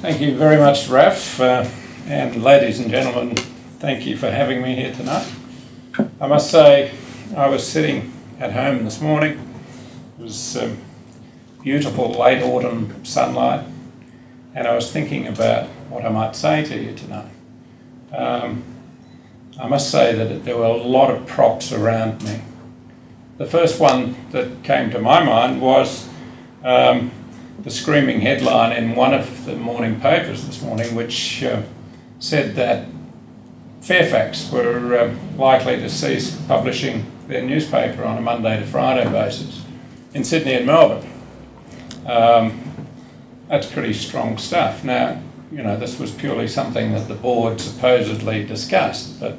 Thank you very much, Raf. Uh, and ladies and gentlemen, thank you for having me here tonight. I must say, I was sitting at home this morning. It was um, beautiful late autumn sunlight, and I was thinking about what I might say to you tonight. Um, I must say that there were a lot of props around me. The first one that came to my mind was um, the screaming headline in one of the morning papers this morning, which uh, said that Fairfax were uh, likely to cease publishing their newspaper on a Monday to Friday basis in Sydney and Melbourne. Um, that's pretty strong stuff. Now, you know, this was purely something that the board supposedly discussed, but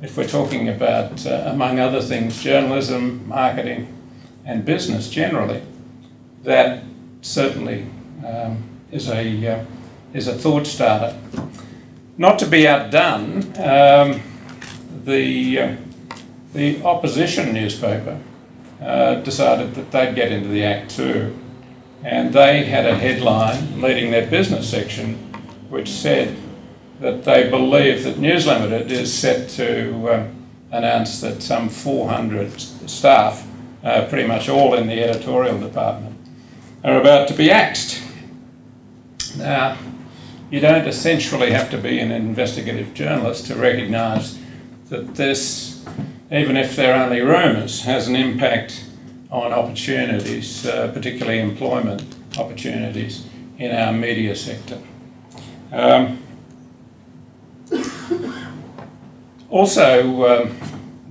if we're talking about, uh, among other things, journalism, marketing, and business generally, that certainly um, is a uh, is a thought starter. Not to be outdone, um, the uh, the opposition newspaper uh, decided that they'd get into the act too, and they had a headline leading their business section, which said that they believe that News Limited is set to uh, announce that some 400 staff, uh, pretty much all in the editorial department, are about to be axed. Now, you don't essentially have to be an investigative journalist to recognise that this, even if they're only rumours, has an impact on opportunities, uh, particularly employment opportunities in our media sector. Um, also, um,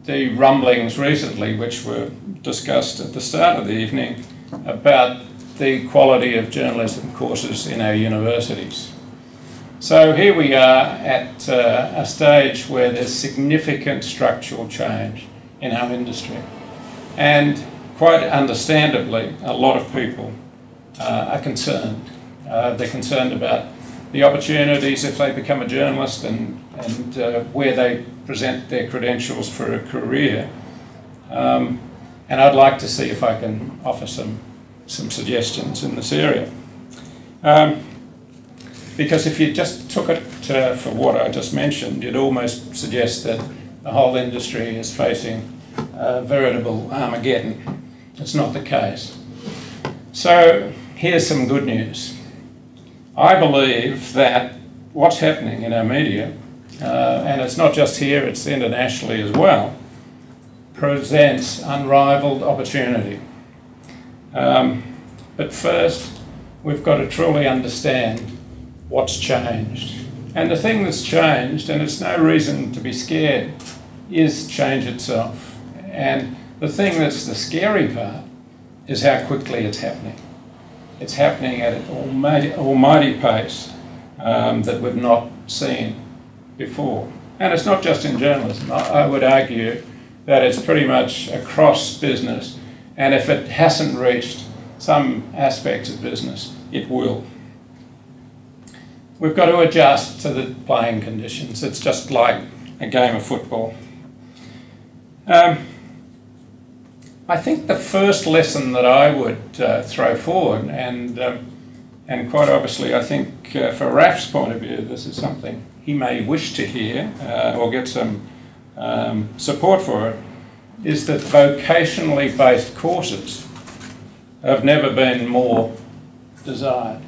the rumblings recently, which were discussed at the start of the evening, about the quality of journalism courses in our universities. So here we are at uh, a stage where there's significant structural change in our industry. And quite understandably, a lot of people uh, are concerned. Uh, they're concerned about the opportunities if they become a journalist and, and uh, where they present their credentials for a career. Um, and I'd like to see if I can offer some some suggestions in this area. Um, because if you just took it uh, for what I just mentioned, you'd almost suggest that the whole industry is facing a veritable Armageddon. It's not the case. So here's some good news. I believe that what's happening in our media, uh, and it's not just here, it's internationally as well, presents unrivaled opportunity. Um, but first, we've got to truly understand what's changed. And the thing that's changed, and it's no reason to be scared, is change itself. And the thing that's the scary part is how quickly it's happening. It's happening at an almighty, almighty pace um, that we've not seen before. And it's not just in journalism. I, I would argue that it's pretty much across business and if it hasn't reached some aspects of business, it will. We've got to adjust to the playing conditions. It's just like a game of football. Um, I think the first lesson that I would uh, throw forward, and um, and quite obviously, I think uh, for Raf's point of view, this is something he may wish to hear uh, or get some um, support for it, is that vocationally based courses have never been more desired.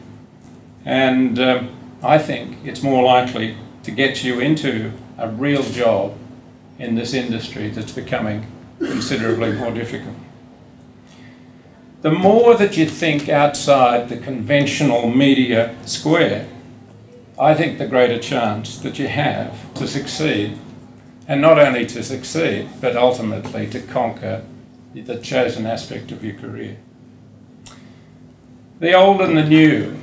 And um, I think it's more likely to get you into a real job in this industry that's becoming considerably more difficult. The more that you think outside the conventional media square, I think the greater chance that you have to succeed and not only to succeed, but ultimately to conquer the chosen aspect of your career. The old and the new.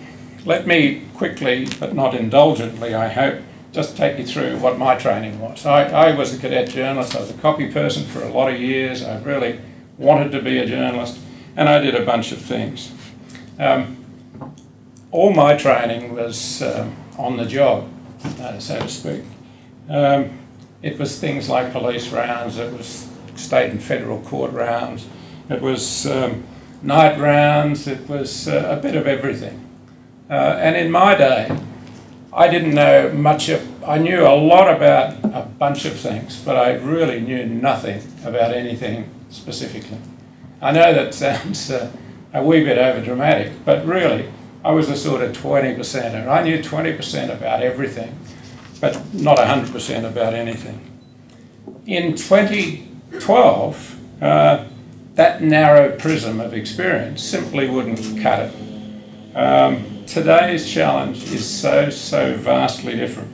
Let me quickly, but not indulgently, I hope, just take you through what my training was. I, I was a cadet journalist, I was a copy person for a lot of years, I really wanted to be a journalist, and I did a bunch of things. Um, all my training was um, on the job, uh, so to speak. Um, it was things like police rounds, it was state and federal court rounds, it was um, night rounds, it was uh, a bit of everything. Uh, and in my day, I didn't know much of, I knew a lot about a bunch of things, but I really knew nothing about anything specifically. I know that sounds uh, a wee bit over dramatic, but really, I was a sort of 20 percenter. And I knew 20% about everything, but not 100% about anything. In 2012, uh, that narrow prism of experience simply wouldn't cut it. Um, today's challenge is so, so vastly different.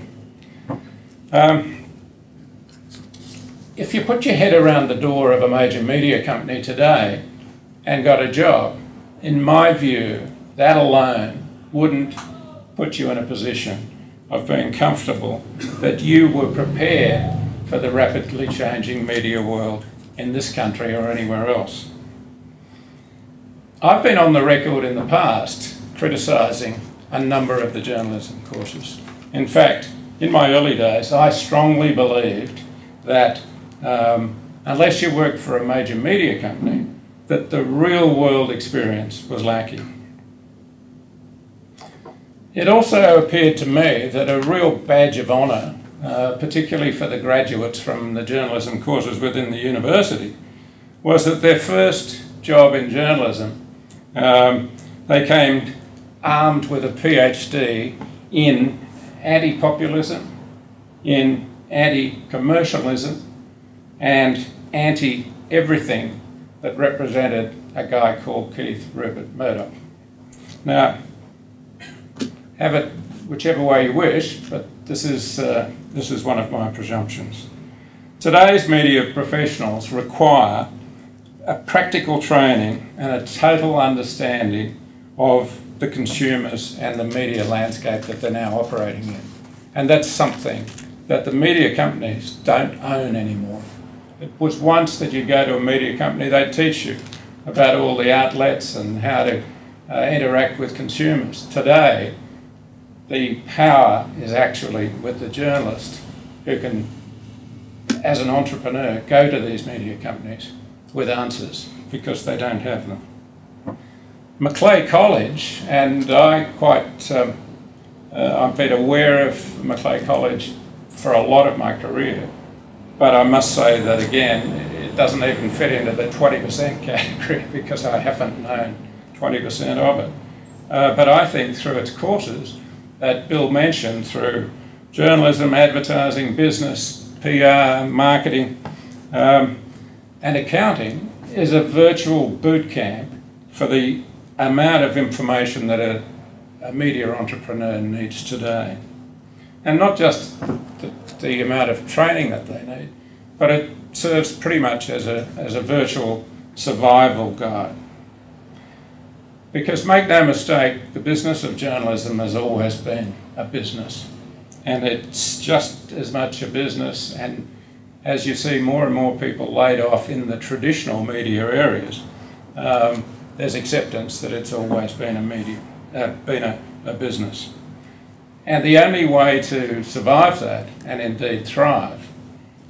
Um, if you put your head around the door of a major media company today and got a job, in my view, that alone wouldn't put you in a position of being comfortable that you were prepared for the rapidly changing media world in this country or anywhere else. I've been on the record in the past criticising a number of the journalism courses. In fact, in my early days, I strongly believed that um, unless you worked for a major media company, that the real world experience was lacking. It also appeared to me that a real badge of honour, uh, particularly for the graduates from the journalism courses within the university, was that their first job in journalism, um, they came armed with a PhD in anti populism, in anti commercialism, and anti everything that represented a guy called Keith Rupert Murdoch. Now, have it whichever way you wish, but this is, uh, this is one of my presumptions. Today's media professionals require a practical training and a total understanding of the consumers and the media landscape that they're now operating in. And that's something that the media companies don't own anymore. It was once that you go to a media company, they'd teach you about all the outlets and how to uh, interact with consumers. Today, the power is actually with the journalist who can, as an entrepreneur, go to these media companies with answers because they don't have them. Macleay College, and I quite, um, uh, I've been aware of Macleay College for a lot of my career, but I must say that again, it doesn't even fit into the 20% category because I haven't known 20% of it. Uh, but I think through its courses that Bill mentioned, through journalism, advertising, business, PR, marketing, um, and accounting, is a virtual boot camp for the amount of information that a, a media entrepreneur needs today. And not just the, the, amount of training that they need, but it serves pretty much as a, as a virtual survival guide. Because make no mistake, the business of journalism has always been a business. And it's just as much a business. And as you see more and more people laid off in the traditional media areas, um, there's acceptance that it's always been a media, uh, been a, a business. And the only way to survive that, and indeed thrive,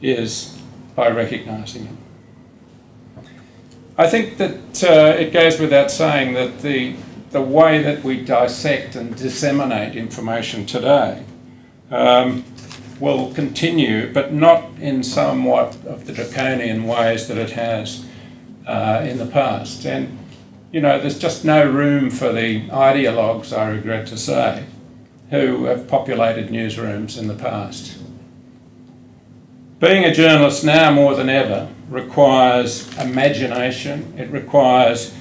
is by recognising it. I think that uh, it goes without saying that the, the way that we dissect and disseminate information today um, will continue, but not in somewhat of the draconian ways that it has uh, in the past. And you know, there's just no room for the ideologues, I regret to say, who have populated newsrooms in the past. Being a journalist now more than ever requires imagination, it requires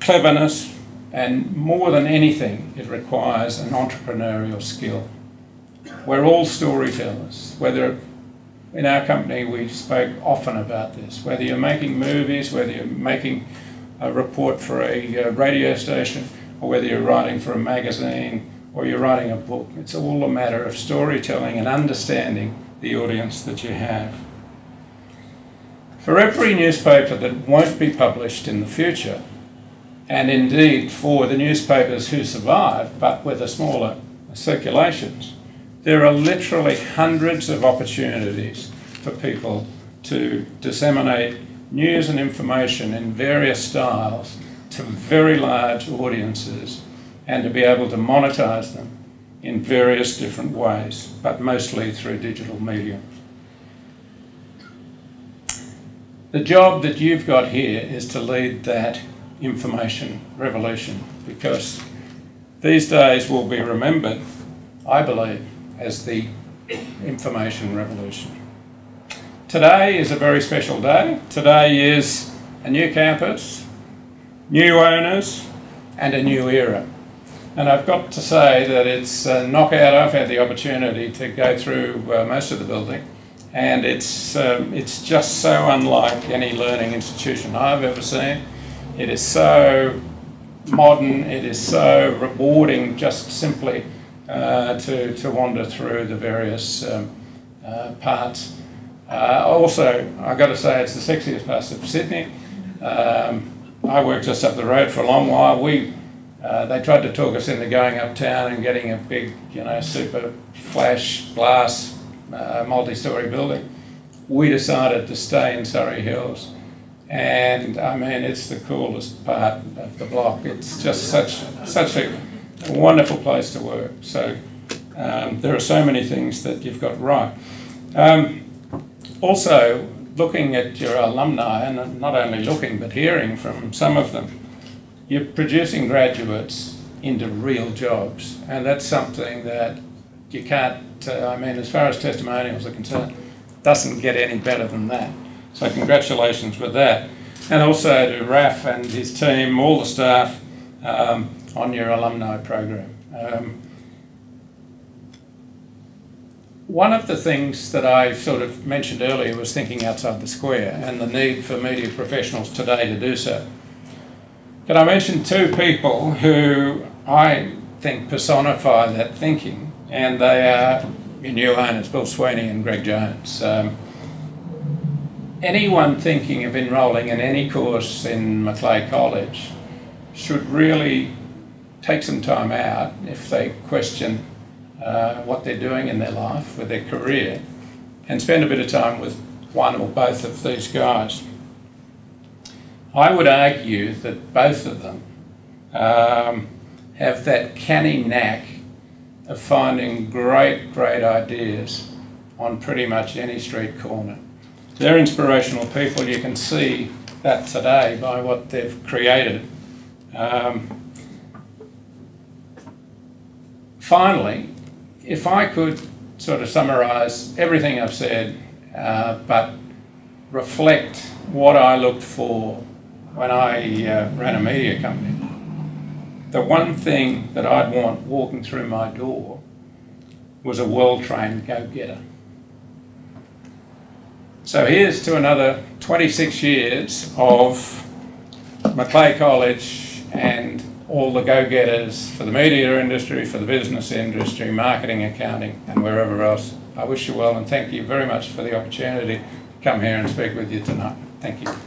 cleverness, and more than anything, it requires an entrepreneurial skill. We're all storytellers, whether in our company we spoke often about this, whether you're making movies, whether you're making a report for a uh, radio station, or whether you're writing for a magazine or you're writing a book. It's all a matter of storytelling and understanding the audience that you have. For every newspaper that won't be published in the future, and indeed for the newspapers who survive but with a smaller circulations, there are literally hundreds of opportunities for people to disseminate news and information in various styles to very large audiences and to be able to monetize them in various different ways, but mostly through digital media. The job that you've got here is to lead that information revolution because these days will be remembered, I believe, as the information revolution. Today is a very special day. Today is a new campus, new owners, and a new era. And I've got to say that it's a knockout. I've had the opportunity to go through uh, most of the building, and it's, um, it's just so unlike any learning institution I've ever seen. It is so modern, it is so rewarding just simply uh, to, to wander through the various um, uh, parts. Uh, also, I've got to say it's the sexiest part of Sydney. Um, I worked just up the road for a long while. We, uh, they tried to talk us into going uptown and getting a big, you know, super flash glass uh, multi-storey building. We decided to stay in Surry Hills and I mean it's the coolest part of the block. It's just such such a wonderful place to work. So um, there are so many things that you've got right. Um, also, looking at your alumni, and not only looking but hearing from some of them, you're producing graduates into real jobs, and that's something that you can't. Uh, I mean, as far as testimonials are concerned, doesn't get any better than that. So congratulations with that. And also to Raf and his team, all the staff um, on your alumni program. Um, one of the things that I sort of mentioned earlier was thinking outside the square and the need for media professionals today to do so. Can I mention two people who I think personify that thinking, and they are in your new owners, Bill Sweeney and Greg Jones. Um, anyone thinking of enrolling in any course in Macleay College should really take some time out if they question uh, what they're doing in their life, with their career, and spend a bit of time with one or both of these guys. I would argue that both of them um, have that canny knack of finding great, great ideas on pretty much any street corner. They're inspirational people. You can see that today by what they've created. Um, finally, if I could sort of summarise everything I've said, uh, but reflect what I looked for when I uh, ran a media company, the one thing that I'd want walking through my door was a well-trained go-getter. So here's to another 26 years of Macleay College and all the go-getters for the media industry, for the business industry, marketing, accounting and wherever else. I wish you well and thank you very much for the opportunity to come here and speak with you tonight. Thank you.